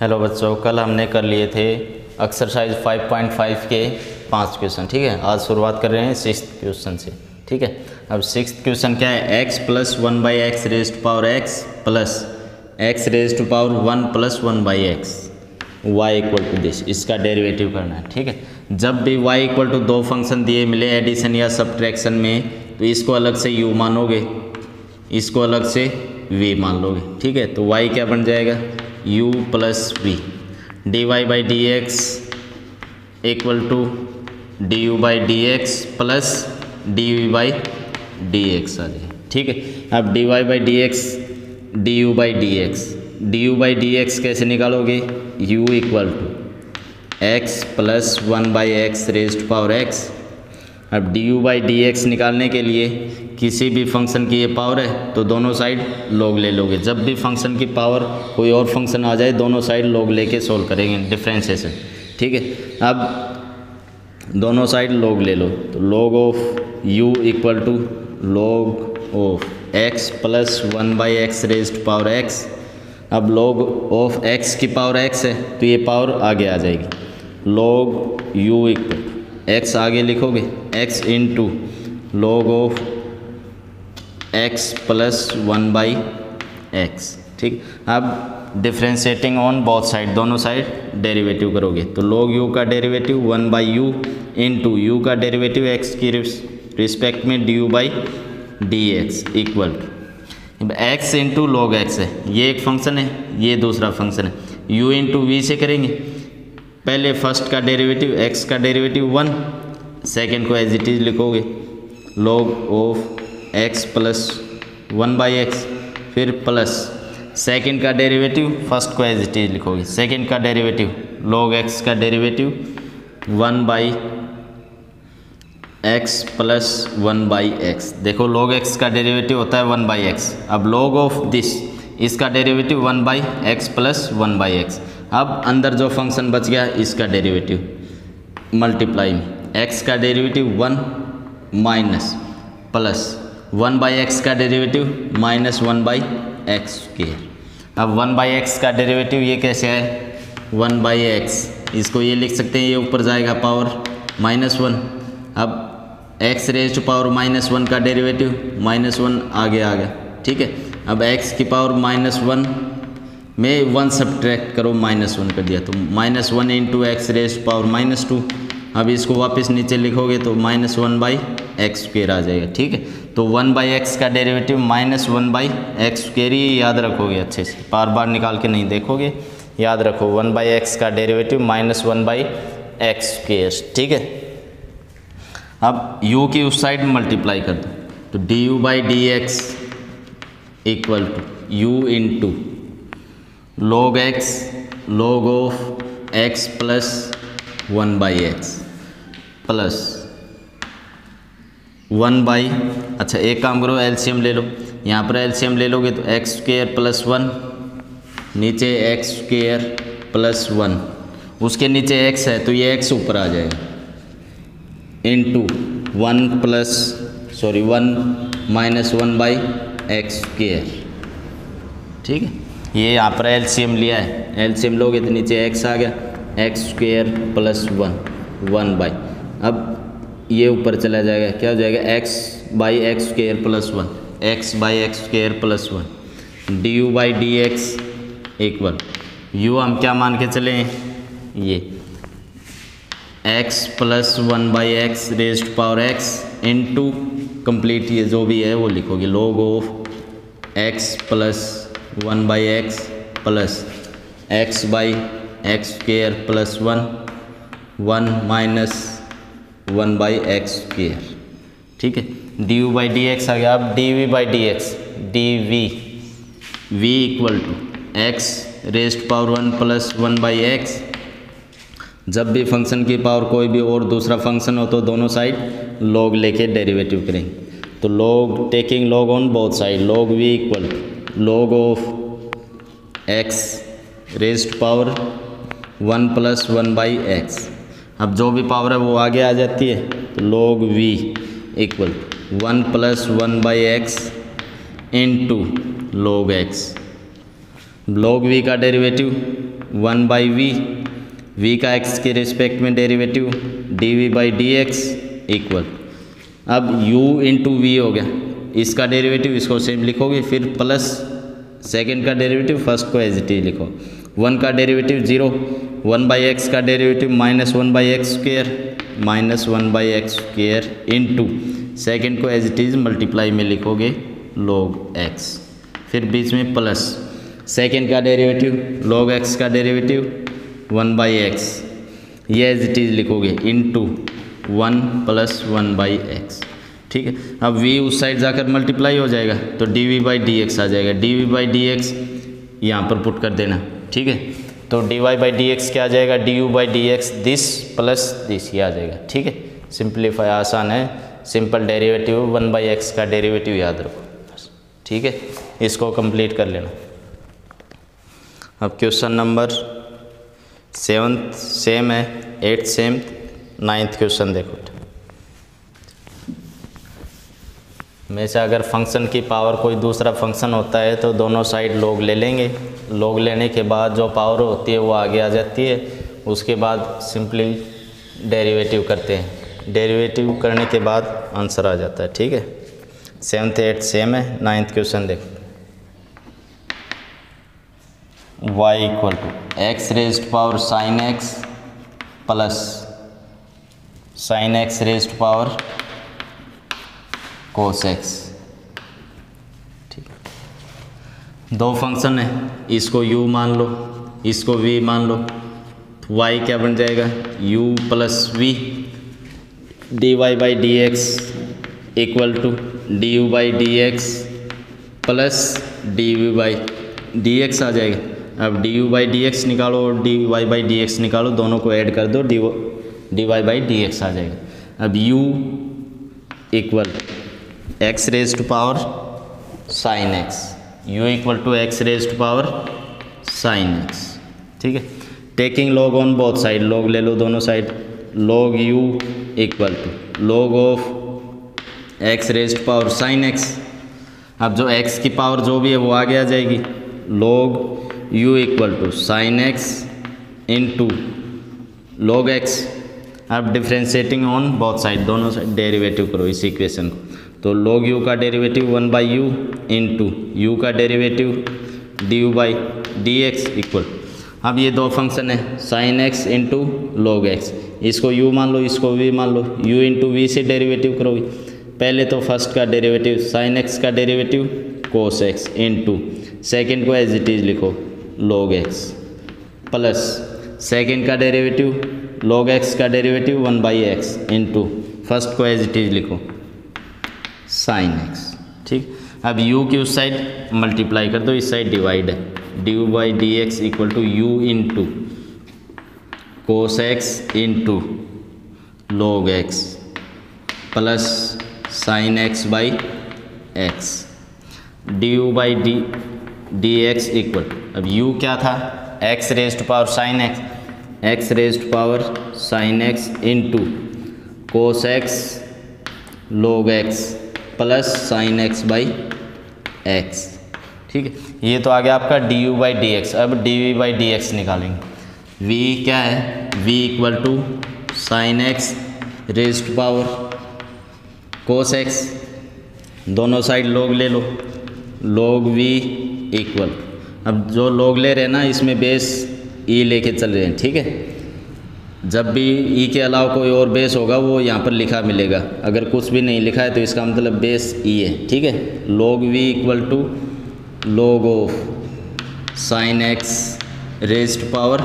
Hello बच्चों, कल हमने कर लिए थे एक्सरसाइज 5.5 के पाँच क्वेश्चन ठीक है? आज शुरुआत कर रहे हैं सिक्स क्वेश्चन से, ठीक है? अब सिक्स क्वेश्चन क्या है? X plus one by x raise to power x plus x raise to power one plus one by x y equal to this इसका डेरिवेटिव करना है, ठीक है? जब भी y इक्वल टू दो फ़ंक्शन दिए मिले एडिशन या सब्ट्रैक्शन में तो इसको अलग से u मानोगे, इसको अलग से v मान लोगे, ठीक है? तो y क्या बन जाएगा? U plus v d y by d x equal to d u by d x plus d v by d x आ जाए। ठीक है? अब d y by d x d u by d x d u by d x कैसे निकालोगे? u equal to x plus one by x rest power x अब d u by d x निकालने के लिए किसी भी function की ये पावर है तो दोनों साइड लोग ले लोगे। जब भी फ़ंक्शन की पावर कोई और फ़ंक्शन आ जाए, दोनों साइड लोग लेके सोल्व करेंगे डिफ्रेंसेशन ठीक है? अब दोनों साइड लोग ले लो। तो log of u equal to log of x plus one by x raised power x अब लोग ऑफ़ x की पावर x है तो ये पावर आगे आ जाएगी। लोग u इक्वल एक्स आगे लिखोगे, x into log of x plus one by x ठीक? अब डिफ्रेंशिएटिंग ऑन बोथ साइड दोनों साइड डेरिवेटिव करोगे। तो log u का derivative one by u into u का डेरिवेटिव x की रिस्पेक्ट में d u by d x equal x into log x है। ये एक फ़ंक्शन है, ये दूसरा फ़ंक्शन है। u इंटू वी से करेंगे। पहले फ़र्स्ट का डेरिवेटिव x का डेरिवेटिव वन सेकेंड को एज इट इज़ लिखोगे। log of x plus one by x फिर प्लस सेकंड का डेरिवेटिव फ़र्स्ट को एज इट इज़ लिखोगे. सेकंड का डेरिवेटिव लॉग एक्स का derivative one by x plus one by x देखो log x का derivative होता है वन बाई एक्स अब लॉग ऑफ़ दिस इसका derivative one by x plus one by x अब अंदर जो फ़ंक्शन बच गया, इसका डेरिवेटिव मल्टीप्लाई में. X का derivative one minus plus one by x का derivative minus one by x square अब वन बाई एक्स का डेरिवेटिव ये कैसे है वन बाई एक्स। इसको ये लिख सकते हैं, ये ऊपर जाएगा पावर माइनस वन। अब x raise to power minus one का डेरिवेटिव माइनस वन आगे आ गया, ठीक है? अब एक्स की पावर माइनस वन में वन सब्ट्रैक्ट करो, माइनस वन कर दिया तो minus one into x raise power minus two. अब इसको वापस नीचे लिखोगे तो minus one by x square आ जाएगा, ठीक है? तो वन बाई एक्स का derivative minus one by x square ही याद रखोगे अच्छे से। बार बार निकाल के नहीं देखोगे, याद रखो वन बाई एक्स का derivative minus one by x square ठीक है? अब u की उस साइड मल्टीप्लाई कर दो। तो d u by d x equal to u into log x log of x plus one by x plus one by अच्छा एक काम करो, एलसीएम ले लो। यहाँ पर एलसीएम ले लोगे तो एक्स स्क्र प्लस वन, नीचे एक्स स्क्र प्लस वन। उसके नीचे एक्स है तो ये एक्स ऊपर आ जाएगा। Into one plus, sorry, one minus one by x square ठीक है? ये यहाँ पर एलसीएम लिया है। एलसीएम लोगे तो नीचे एक्स आ गया, x square plus one one by. अब ये ऊपर चला जाएगा, क्या हो जाएगा? X by x square plus one x by x square plus one d u by d x equal u हम क्या मान के चले? ये. X plus one by x raised power x into complete ये जो भी है, वो लिखोगे. Log of x plus one by x plus x by x square plus one one minus one by x square ठीक है? D u by d x आ गया। अब d v by d x, d v v equal to x raised power one plus one by x. जब भी function की power कोई भी और दूसरा फ़ंक्शन हो तो दोनों साइड लॉग लेके डेरिवेटिव करेंगे। तो log taking log on both side log v equal log of x raised power one plus one by x. अब जो भी पावर है वो आगे आ जाती है तो log v equal one plus one by x into log x log v का derivative one by v v का एक्स के रिस्पेक्ट में derivative d v by d x equal अब u इंटू वी हो गया, इसका डेरिवेटिव इसको same लिखोगे, फिर प्लस सेकेंड का डेरिवेटिव फ़र्स्ट को एज इट इज़ लिखो। वन का derivative zero, one by x का derivative minus one by x square minus one by x square into second को एज इट इज़ मल्टीप्लाई में लिखोगे लॉग एक्स फिर बीच में प्लस सेकेंड का डेरिवेटिव लॉग एक्स का डेरिवेटिव, वन बाई एक्स। ये एज इट इज़ लिखोगे into one plus one by x. ठीक है? अब v उस साइड जाकर मल्टीप्लाई हो जाएगा तो d v by d x आ जाएगा। D v by d x यहाँ पर पुट कर देना। ठीक है? तो d y by d x क्या आ जाएगा? D u by d x this plus this ये आ जाएगा। ठीक है? सिंप्लीफाई आसान है। Simple derivative one by x का डेरिवेटिव याद रखो। ठीक है? इसको कंप्लीट कर लेना। अब क्वेश्चन नंबर सेवन्थ सेम है। एट्थ सेम नाइन्थ क्वेश्चन देखो। में से अगर फ़ंक्शन की पावर कोई दूसरा फ़ंक्शन होता है तो दोनों साइड लोग ले लेंगे। लोग लेने के बाद जो पावर होती है, वो आगे आ जाती है। उसके बाद सिंपली डेरिवेटिव करते हैं। डेरिवेटिव करने के बाद आंसर आ जाता है, ठीक है? सेवन्थ एट्थ सेम है। नाइन्थ क्वेश्चन देख। Y equal to x raised power sin x plus sin x raised power cos x ठीक दो फ़ंक्शन है, इसको u मान लो, इसको v मान लो, y क्या बन जाएगा? u plus v d y by d x equal to d u by d x plus d u by d x आ जाएगा। अब d u by d x निकालो और d y by d x निकालो, दोनों को add कर दो d d y by d x आ जाएगा। अब u equal x raise to power sin x u equal to x raise to power sin x ठीक है? Taking log on both side log ले लो दोनों side log u equal to log of x raise to power sin x अब जो x की power जो भी है वो आगे आ जाएगी। Log u equal to sin x into log x अब डिफ्रेंशिएटिंग ऑन बोथ साइड दोनों साइड डेरिवेटिव करो इस इक्वेशन को। तो लॉग यू का derivative one by u into u का derivative d u by d x equal अब ये दो फ़ंक्शन है sin x into log x इसको u मान लो, इसको v मान लो, u इंटू वी से डेरिवेटिव करोगे। पहले तो फ़र्स्ट का डेरिवेटिव साइन एक्स का derivative cos x into second को एज इट इज़ लिखो लॉग एक्स प्लस सेकेंड का डेरिवेटिव लॉग एक्स का derivative one by x into first को एज इट इज़ लिखो। साइन एक्स ठीक? अब u की उस साइड मल्टीप्लाई कर दो, इस साइड डिवाइड है। D by d x equal to u into cos x into log x plus sin x by x d u by d d x equal अब u क्या था? x raised power sin x x raised power sin x into cos x log x plus sin x by x. ठीक है? ये तो आ गया आपका d u by d x. अब d v by d x निकालेंगे। वी क्या है? V equal to sin x raised power cos x. दोनों साइड लोग ले लो। लोग वी इक्वल अब जो लोग ले रहे हैं ना, इसमें बेस ई e लेके चल रहे हैं। ठीक है? जब भी ई के अलावा कोई और बेस होगा, वो यहाँ पर लिखा मिलेगा। अगर कुछ भी नहीं लिखा है तो इसका मतलब बेस ई है, ठीक है? Log v equal to log of sin x raised power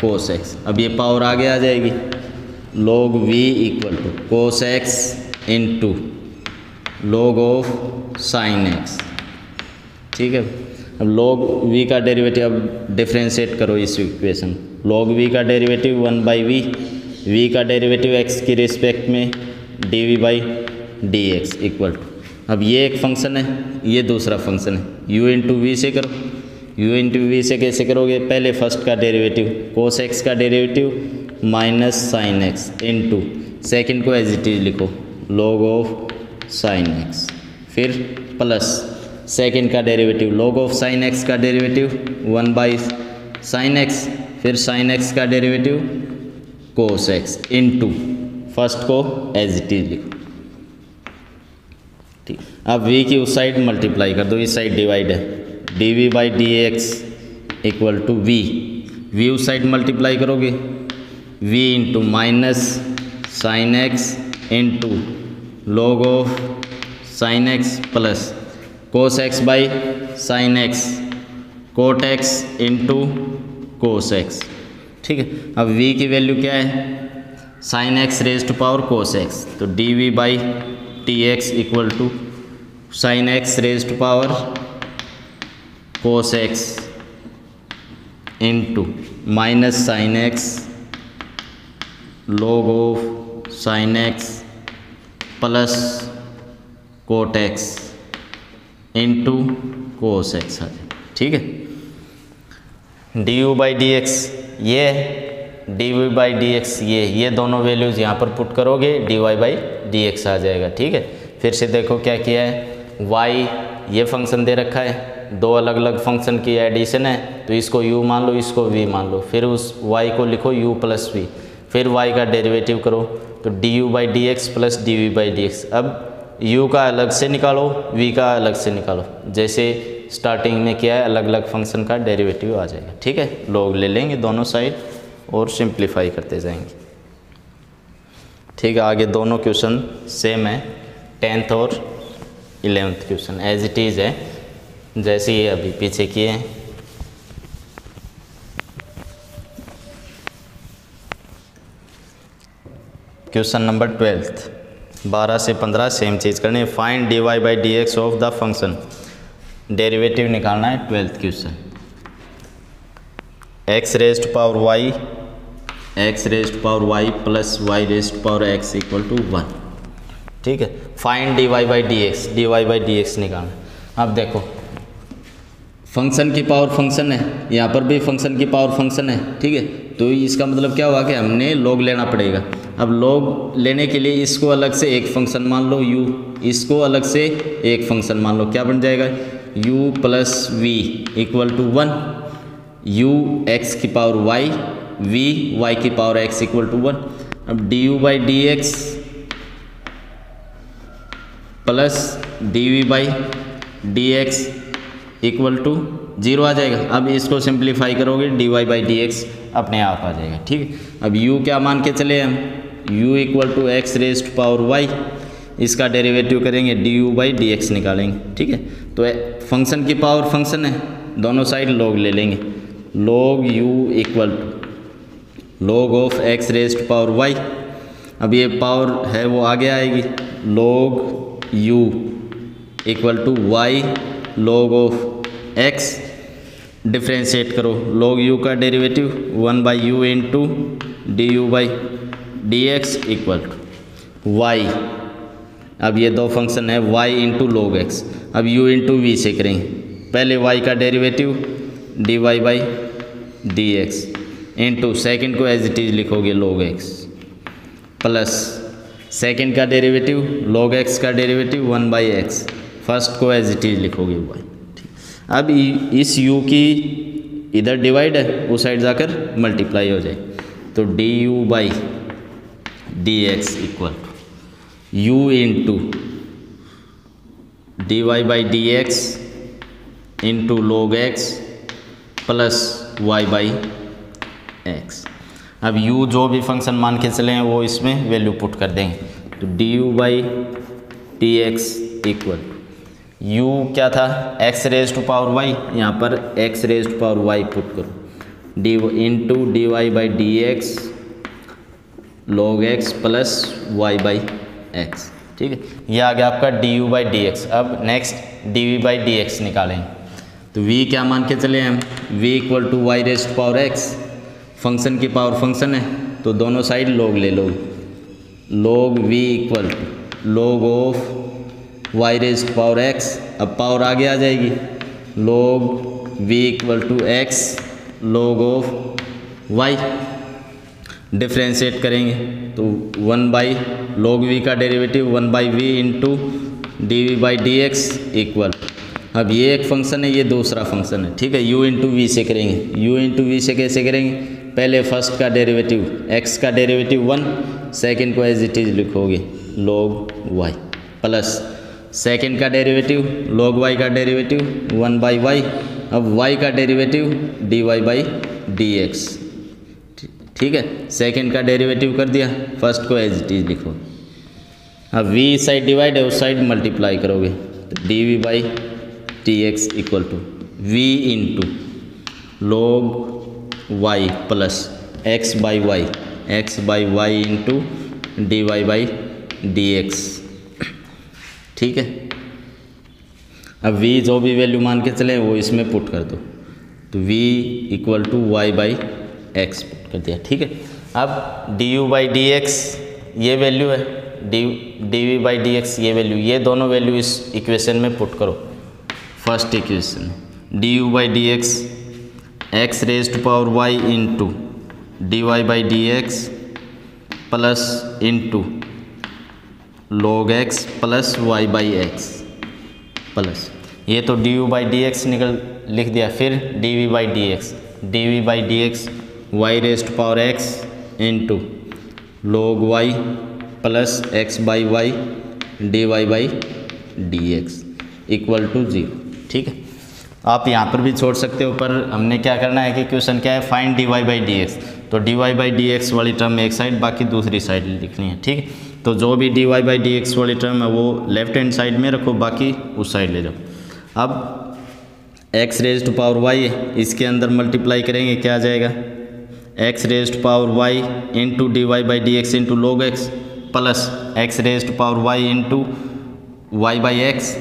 cos x अब ये पावर आगे आ जाएगी। Log v equal to cos x into log of sin x ठीक है? अब लॉग वी का डेरिवेटिव अब डिफ्रेंशिएट करो इस इक्वेशन लॉग वी का derivative one by v v का डेरिवेटिव एक्स की रिस्पेक्ट में d v by d x equal to अब ये एक फ़ंक्शन है, ये दूसरा फ़ंक्शन है। यू इंटू वी से करो। यू इंटू वी से कैसे करोगे? पहले फ़र्स्ट का डेरिवेटिव कोस एक्स का derivative minus sin x into second को एज इट इज़ लिखो लॉग ऑफ़ साइन एक्स फिर प्लस सेकेंड का derivative log of sin x का derivative one by sin x फिर साइन एक्स का derivative cos x into first को as it is लिखो। ठीक। अब वी की उस साइड मल्टीप्लाई कर दो, इस साइड डिवाइड है। D v by d x equal to v v उस साइड मल्टीप्लाई करोगे। v into minus sin x into log of sin x plus cos x by sin x cot x into cos x ठीक है? अब v की value क्या है? Sin x raise to power cos x तो d v by t x equal to sin x raise to power cos x into minus sine x log of sine x plus cot x into cos x आ जाए ठीक है? D u by d x ये d u by d x ये ये दोनों values यहाँ पर put करोगे d y by d x आ जाएगा, ठीक है? फिर से देखो क्या किया है वाई ये फ़ंक्शन दे रखा है, दो अलग अलग फ़ंक्शन की एडिशन है तो इसको u मान लो, इसको v मान लो, फिर उस y को लिखो u प्लस वी फिर y का डेरिवेटिव करो तो d u by d x plus d v by d x अब u का अलग से निकालो, v का अलग से निकालो, जैसे स्टार्टिंग में किया है अलग अलग फ़ंक्शन का डेरिवेटिव आ जाएगा। ठीक है? लोग ले लेंगे दोनों साइड और सिंप्लीफाई करते जाएँगे। ठीक है? आगे दोनों क्वेश्चन सेम है। टेंथ और eleventh question as it is है। जैसे ये अभी पीछे किए हैं। क्वेश्चन नंबर ट्वेल्थ बारह से पंद्रह सेम चीज़ करनी है। Find d y by d x of the function derivative निकालना है twelfth question x raised power y x raised power y plus y raised power x equal to one ठीक है find d y by d x d y by d x निकालना। अब देखो function की power function है, यहाँ पर भी फ़ंक्शन की पावर फ़ंक्शन है, ठीक है? तो इसका मतलब क्या हुआ कि हमने लॉग लेना पड़ेगा। अब लॉग लेने के लिए इसको अलग से एक फ़ंक्शन मान लो, u, इसको अलग से एक फ़ंक्शन मान लो, क्या बन जाएगा? U plus v equal to one u x की पावर y, v y की power x equal to one अब d u by d x plus d v by d x equal to zero आ जाएगा। अब इसको simplify करोगे d y by d x अपने आप आ जाएगा, ठीक है? अब u क्या मान के चले हम? u equal to x raised power y इसका डेरिवेटिव करेंगे d u by d x निकालेंगे, ठीक है? तो फ़ंक्शन की पावर फ़ंक्शन है, दोनों साइड लॉग ले लेंगे। Log u equal to log of x raised power y अब ये पावर है, वो आगे आएगी। Log u equal to y log of x differentiate करो। लॉग यू का derivative one by u into d u by d x equal to y अब ये दो फ़ंक्शन है वाई इंटू लोग एक्स अब यू इंटू वी से करेंगे पहले वाई का derivative d y by d x into second को एज इट इज़ लिखोगे लोग एक्स प्लस सेकेंड का डेरिवेटिव लॉग एक्स का derivative one by x first को एज इट इज़ लिखोगे वाई अब इस u की इधर डिवाइड है, उस साइड जाकर मल्टीप्लाई हो जाए। तो d u by d x equal to u into d y by d x into log x plus y by x अब u जो भी फ़ंक्शन मान के चले हैं, वो इसमें वैल्यू पुट कर देंगे। तो D U by D X equal u क्या था? x raise to power y, यहाँ पर x raise to power y put करो। D into D Y by D X log X plus Y by X ठीक है? ये आ गया आपका D U by D X अब next D V by D X निकालें तो v क्या मान के चले हम? v equal to y raised power x function की पावर फ़ंक्शन है तो दोनों साइड लोग ले लो। Log v equal to log of y raise power x अब पावर आगे आ जाएगी। Log v equal to x log of y differentiate करेंगे। तो वन बाई लोग वी का derivative one by v into d v by d x equal अब ये एक फ़ंक्शन है, ये दूसरा फ़ंक्शन है, ठीक है? यू इंटू वी से करेंगे। यू इंटू वी से कैसे करेंगे? पहले फ़र्स्ट का डेरिवेटिव एक्स का डेरिवेटिव वन सेकेंड को एज इट इज़ लिखोगे लॉग वाई प्लस सेकेंड का डेरिवेटिव लॉग वाई का डेरिवेटिव वन बाई वाई अब वाई का derivative d y by d x ठीक है? सेकंड का डेरिवेटिव कर दिया। फ़र्स्ट को एज इट इज़ लिखो। अब वी साइड डिवाइड है, उस साइड मल्टीप्लाई करोगे। तो d v by d x equal to v into log y plus x by y x by y into d y by d x ठीक है? अब v जो भी वैल्यू मान के चले, वो इसमें पुट कर दो। तो v equal to y by x कर दिया, ठीक है? अब d u by d x ये वैल्यू है d d v by d x ये वैल्यू ये दोनों वैल्यू इस इक्वेशन में पुट करो। First equation d u by d x x raise to power y into d y by d x plus into log x plus y by x plus ये तो d u by d x निकल, लिख दिया, फिर d v by d x d v by d x y raised power x into log y plus x by y d y by d x equal to zero ठीक है? आप यहाँ पर भी छोड़ सकते हो, पर हमने क्या करना है? कि क्वेश्चन क्या है? Find d y by d x तो d y by d x वाली टर्म एक साइड बाकी दूसरी साइड लिखनी है, ठीक है? तो जो भी d y by d x वाली टर्म है, वो लेफ़्ट हैंड साइड में रखो, बाकी उस साइड ले जाओ। अब x raise to power y इसके अंदर मल्टीप्लाई करेंगे, क्या आ जाएगा? X raise to power y into d y by d x into log x plus x raise to power y into y by x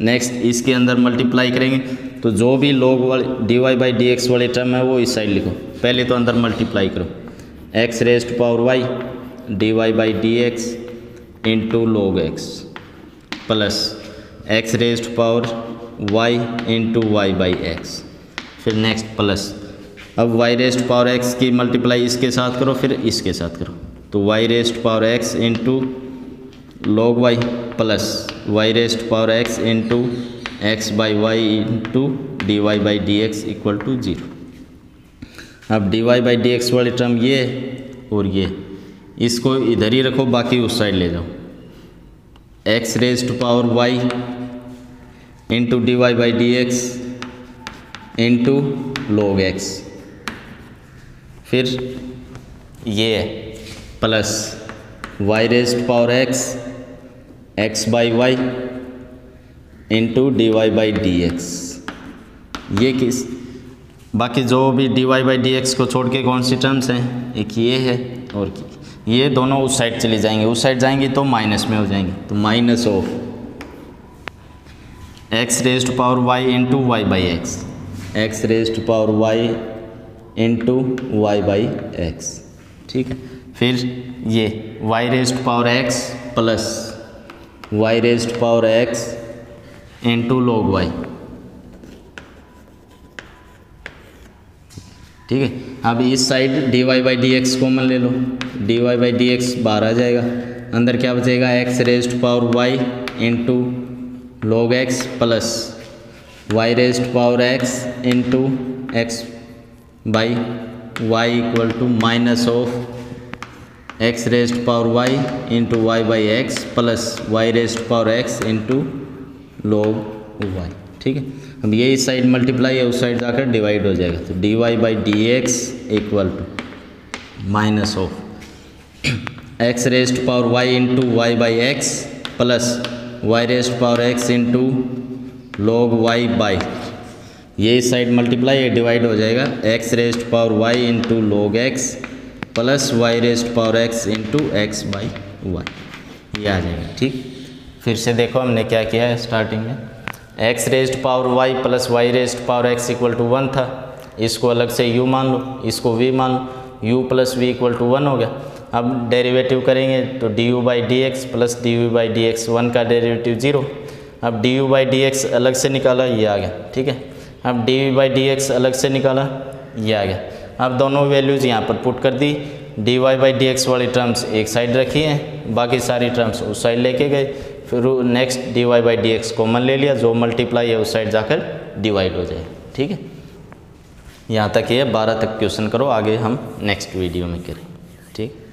next इसके अंदर multiply करेंगे। तो जो भी लोग वाले d y by d x वाले term है, वो इस साइड लिखो। पहले तो अंदर मल्टीप्लाई करो। X raised power y d y by d x into log x plus x raised power y into y by x फिर नेक्स्ट प्लस अब वाई रेस्ट पावर एक्स की मल्टीप्लाई इसके साथ करो, फिर इसके साथ करो। तो y raised power x into log y plus y raised power x into x by y into d y by d x equal to zero अब d y by d x वाली टर्म ये और ये, इसको इधर ही रखो, बाकी उस साइड ले जाओ। X raise to power y into d y by d x into log x फिर ये plus y raise power x x by y into d y by d x ये किस, बाकी जो भी d y by d x को छोड़ के कौन सी टर्म्स हैं? एक ये है और ये दोनों उस साइड चले जाएँगे। उस साइड जाएँगे तो माइनस में हो जाएँगे। तो minus of x raise to power y into y by x x raise to power y into y by x ठीक? फिर ये y raise to power x plus y raised power x into log y ठीक है? अब इस side d y by d x common ले लो। D y by d x बाहर आ जाएगा। अंदर क्या बचेगा? X raised power y into log x plus y raised power x into x by y equal to minus of x raised power y into y by x plus y raised power x into log y. ठीक है? अब ये इस side multiply है, उस side जाकर divide हो जाएगा। तो d y by d x equal to minus of x raised power y into y by x plus y raised power x into log y by ये इस साइड मल्टीप्लाई है divide हो जाएगा। X raised power y into log x plus y raised power x into x by y ये आ जाएगा, ठीक? फिर से देखो हमने क्या किया है स्टार्टिंग में। X raised power y plus y raised power x equal to one था। इसको अलग से यू मान लो, इसको वी मान लो। U plus v equal to one हो गया। अब डेरिवेटिव करेंगे तो d u by d x plus d u by d x one का डेरिवेटिव ज़ीरो अब d u by d x अलग से निकाला, ये आ गया, ठीक है? अब डी बाई डी एक्स अलग से निकाला, ये आ गया। अब दोनों वैल्यूज़ यहाँ पर पुट कर दी। D y by d x वाली टर्म्स एक साइड रखी हैं, बाकी सारी टर्म्स उस साइड लेके गए। फिर next d y by d x common ले लिया, जो मल्टीप्लाई है उस साइड जाकर डिवाइड हो जाए। ठीक है? यहाँ तक ये बारह तक क्वेश्चन करो, आगे हम नेक्स्ट वीडियो में करें। ठीक?